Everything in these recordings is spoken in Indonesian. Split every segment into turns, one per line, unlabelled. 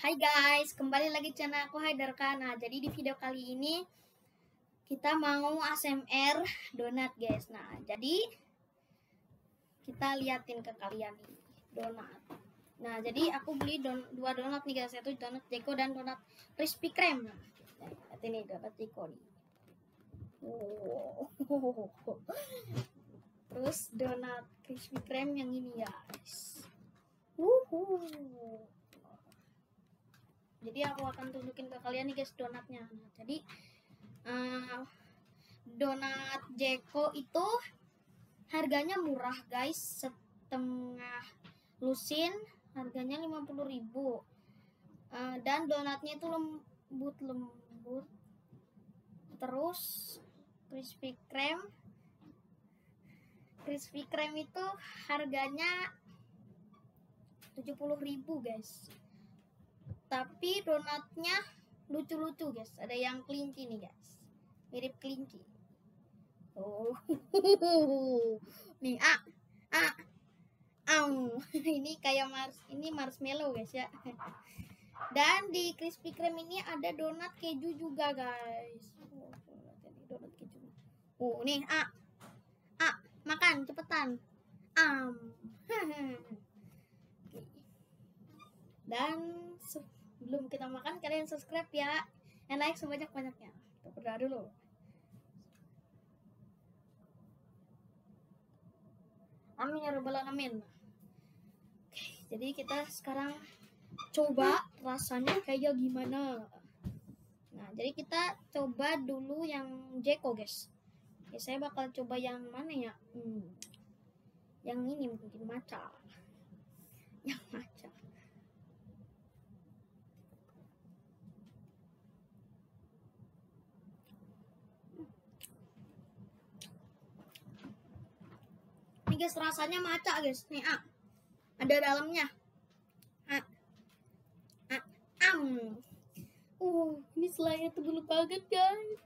Hai guys, kembali lagi channel aku Haidarka. Nah, jadi di video kali ini kita mau ASMR donat guys. Nah, jadi kita liatin ke kalian nih donat. Nah, jadi aku beli don dua donat nih guys, yaitu donat Jeko dan donat crispy cream. Nah, lihat ini donat Jeko. Wow. Terus donat crispy cream yang ini guys. Wuhu. Jadi aku akan tunjukin ke kalian nih guys donatnya. Nah, jadi uh, donat Jeko itu harganya murah guys, setengah lusin harganya 50.000. Uh, dan donatnya itu lembut-lembut. Terus crispy cream crispy cream itu harganya 70.000 guys tapi donatnya lucu-lucu guys. Ada yang kelinci nih guys. Mirip kelinci. Oh. Nih ah ah um. ini kayak mars ini marshmallow guys ya. Dan di crispy cream ini ada donat keju juga guys. Oh, donat keju. Oh nih ah ah makan cepetan. Um dan sebelum kita makan kalian subscribe ya. Dan like sebanyak banyaknya. Kita berdoa dulu. Amin ya robbal alamin. Jadi kita sekarang coba rasanya kayak gimana. Nah jadi kita coba dulu yang Jeko guys. Oke, saya bakal coba yang mana ya? Hmm. yang ini mungkin maca yang maca Ini guys rasanya maca guys. Nih ah. Ada dalamnya. Ah. Ah. Am. Uh, ini selainya tebal banget guys.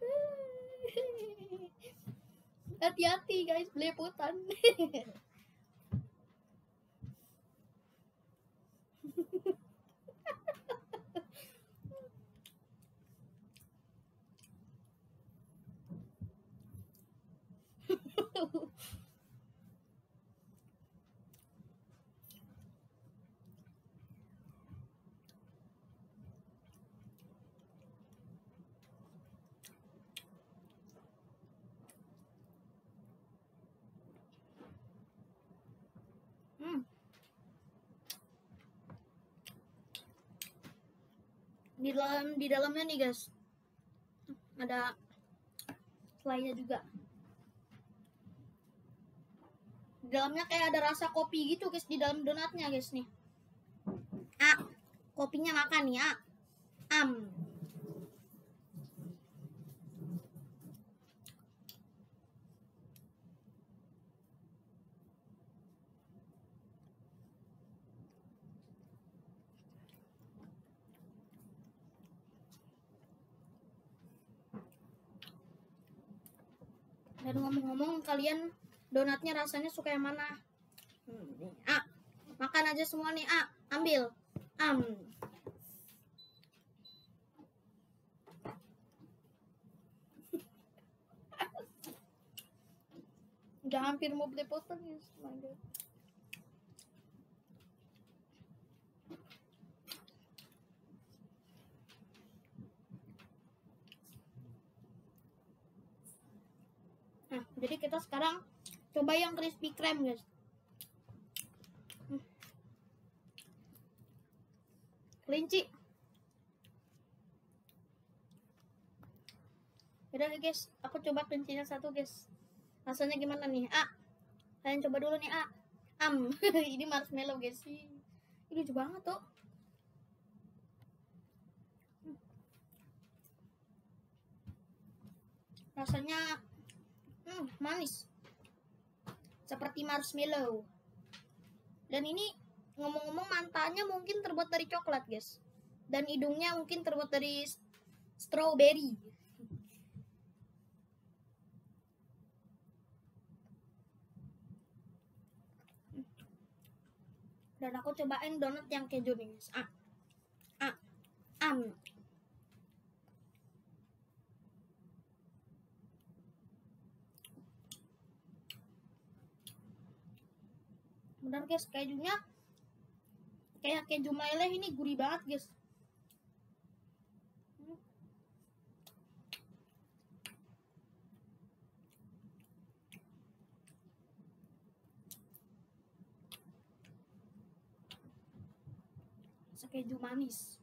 Hati-hati guys, belepotan. Hmm. Di dalam di dalamnya nih guys. Ada selainya juga. Di dalamnya kayak ada rasa kopi gitu guys di dalam donatnya guys nih. Ah, kopinya makan ah. Am. Dan ngomong-ngomong kalian donatnya rasanya suka yang mana? Hmm. Ah, makan aja semua nih. Ah, ambil. Am. Udah hampir mau belepotan ya. Oh jadi kita sekarang coba yang crispy cream, guys. Kelinci. Udah guys, aku coba kelincinya satu guys. Rasanya gimana nih? Ah, kalian coba dulu nih, ah. Am, ini marshmallow guys. Ini lucu banget tuh. Rasanya Hmm, manis. Seperti marshmallow. Dan ini ngomong-ngomong mantanya mungkin terbuat dari coklat, guys. Dan hidungnya mungkin terbuat dari strawberry. Dan aku cobain donat yang keju nih, guys. Ah. ah benar guys. Kejunya kayak keju meleleh ini gurih banget guys. Keju manis.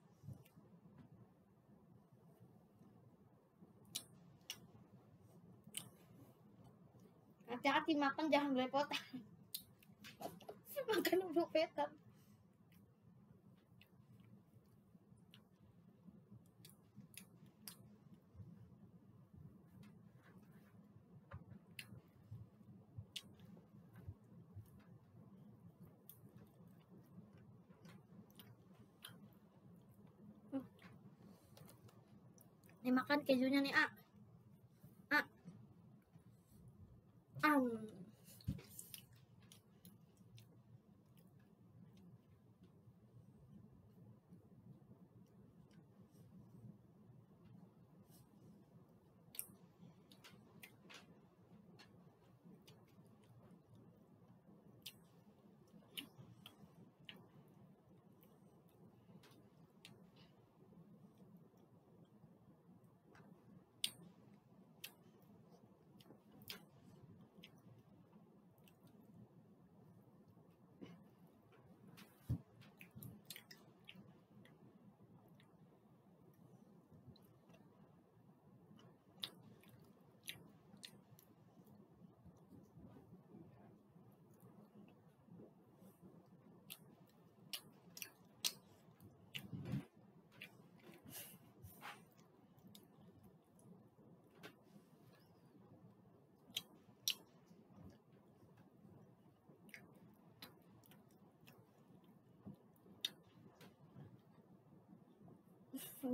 Hati-hati makan jangan belepotan makan belepotan Nih makan kejunya nih, A. A. Am.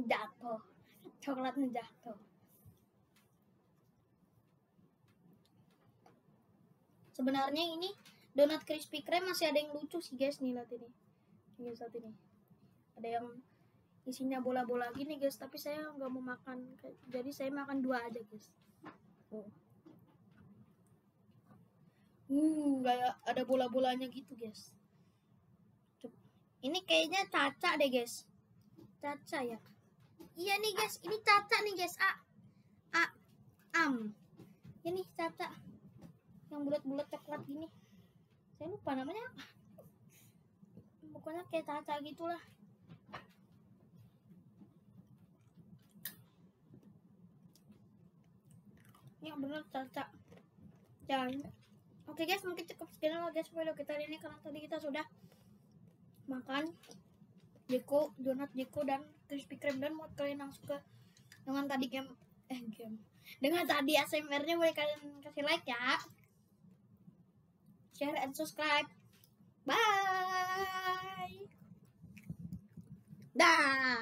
Jatuh. Coklatnya jatuh. Sebenarnya ini donat crispy krem masih ada yang lucu sih guys. Nih lihat ini. Ini saat ini. Ada yang isinya bola-bola gini guys. Tapi saya nggak mau makan. Jadi saya makan dua aja guys. Oh. uh kayak ada bola-bolanya gitu guys. Ini kayaknya caca deh guys. Caca ya iya nih guys. Ini caca nih guys. A. A. Am. Ini caca yang bulat-bulat coklat gini. Saya lupa namanya apa. Pokoknya kayak caca gitulah. Yang bener caca jangan. Oke guys. Mungkin cukup sekian guys video kita hari ini. Karena tadi kita sudah makan Jeko, donat Jeko dan crispy krem dan buat kalian yang suka dengan tadi game eh game. Dengan tadi ASMR-nya boleh kalian kasih like ya. Share and subscribe. Bye. Dah